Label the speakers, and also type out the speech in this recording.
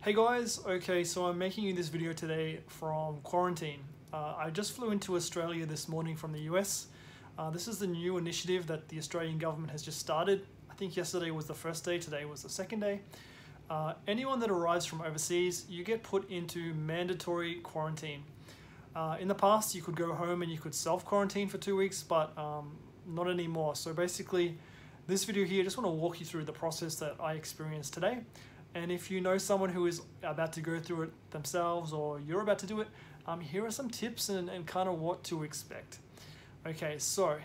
Speaker 1: Hey guys, okay, so I'm making you this video today from quarantine. Uh, I just flew into Australia this morning from the US. Uh, this is the new initiative that the Australian government has just started. I think yesterday was the first day, today was the second day. Uh, anyone that arrives from overseas, you get put into mandatory quarantine. Uh, in the past, you could go home and you could self quarantine for two weeks, but um, not anymore. So basically, this video here, I just want to walk you through the process that I experienced today. And if you know someone who is about to go through it themselves or you're about to do it, um, here are some tips and, and kind of what to expect. Okay, so